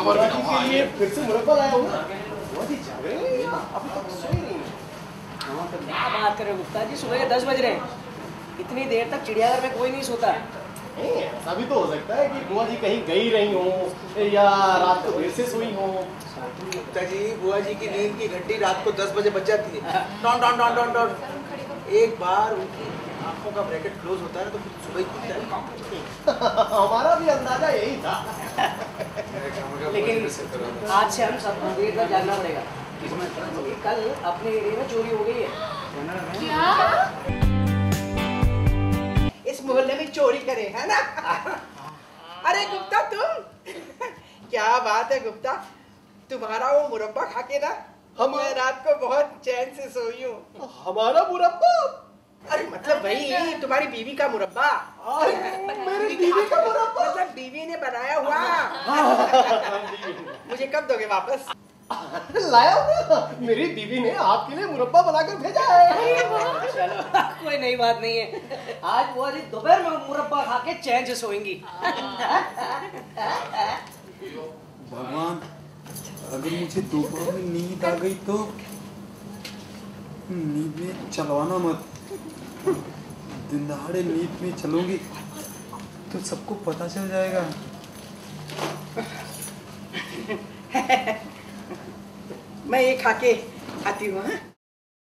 और के लिए फिर से मुरब्बा लाया हूँ ना बहुत ही जाग रहे हैं अभी तक सोई नहीं हाँ तो क्या बात कर रहे हो गुप्ता जी सुबह के दस बज रहे हैं इतनी देर तक चिड़ियाघर में कोई नहीं सोता नहीं ऐसा भी तो हो सकता है कि बुआ जी कहीं गई रही हो या रात को देर से सोई हो। गुप्ता जी बुआ जी की नींद की घंटी रात को दस बजे बज जाती है। Don Don Don Don Don. एक बार उनकी आँखों का ब्रैकेट क्लोज होता है तो फिर सुबह ही खुलता है। हमारा भी अंदाज़ा यही था। लेकिन आज से हम सब देर तक जागना पड़ेगा कल अपने एरिया में चोरी हो गई है। क्या? इस मोहल्ले में चोरी करे है ना? अरे गुप्ता तुम? क्या बात है गुप्ता? तुम्हारा वो मुरब्बा खा के ना हम- मैं रात को बहुत चैन से सोई हूँ। हमारा मुरब्बा? अरे मतलब वही तुम्हारी बीवी का मुरब्बा। मेरी बीवी का मुरब्बा? मतलब बीवी मुझे कब दोगे वापस? लाया हूँ मेरी बीवी ने आपके लिए मुरब्बा बनाकर भेजा है। चलो। कोई नई बात नहीं है। आज वो आज दोपहर में मुरब्बा खा के चैन से सोएँगी। भगवान अगर मुझे दोपहर में नींद आ गई तो नींद में चलवाना मत। दिन दहाड़े नींद में चलूँगी तो सबको पता चल जाएगा। मैं ये खा के आती हूँ हाँ?